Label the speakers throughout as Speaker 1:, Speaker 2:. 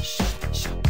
Speaker 1: Shh, shh.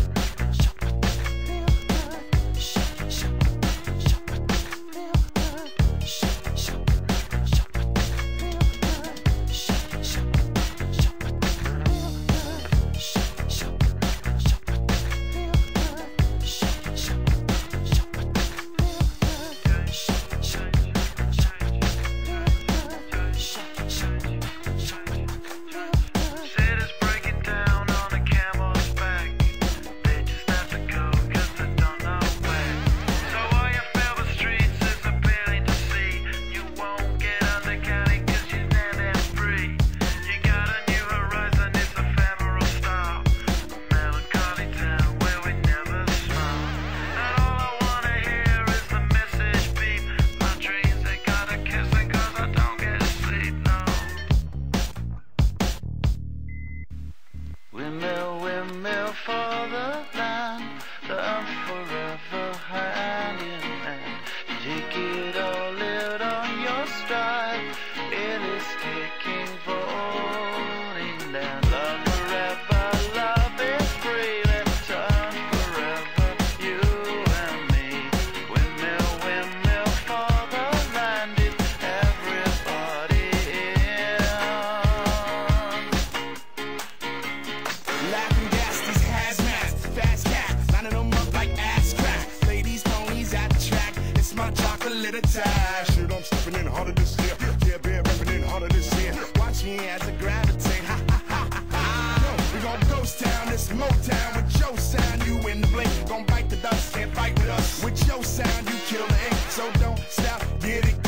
Speaker 1: Thank you.
Speaker 2: this Motown with your sound, you in the blink. Gonna bite the dust, can't fight with us. With your sound, you kill the Inc. So don't stop, get it.